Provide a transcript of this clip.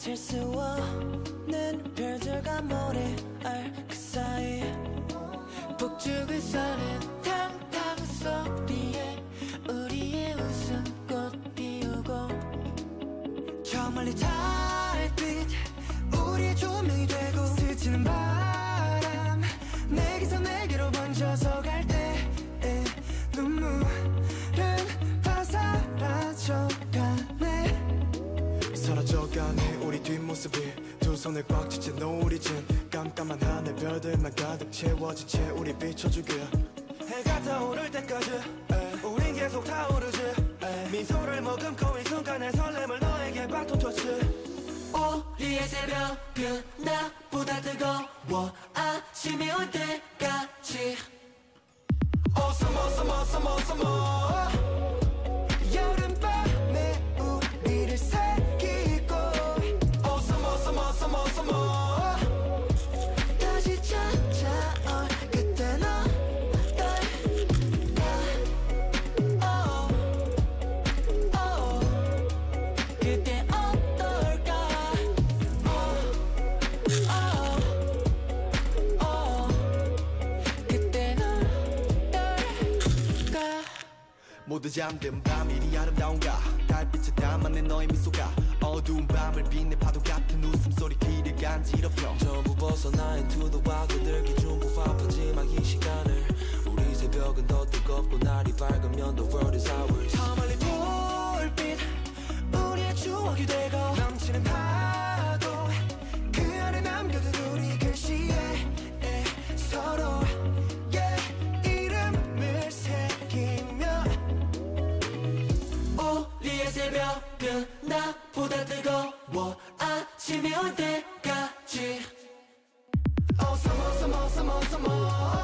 잴수 없는 별들과 모래알 그 사이. 북쪽을 서는 탕탕 소리에 우리의 웃음꽃 피우고 저 멀리 달빛 우리의 조명이 되고 스치는 바람. 내게서 내게로 번져서 갈때 눈물은 다 사라져 뒷모습이 두 손을 꽉 쥐채 노을이진 깜깜한 하늘 별들만 가득 채워진 채 우리 비춰주게 해가 떠오를 때까지 우린 계속 타오르지. 미소를 머금고 이 순간의 설렘을 너에게 바토토치 우리의 새벽은 나보다 뜨거워 아침이 올 때까지. Awesome awesome awesome awesome 모두 잠든 밤 이리 아름다운가? 달빛에 담아낸 너의 미소가 어두운 밤을 빛내 파도 같은 웃음소리 귀를 간지럽혀. 전부 벗어나인 투도와 그들 기준 부합하지만 이 시간을 우리 새벽은 더 뜨겁고 날이 밝으면 the world is ours some more.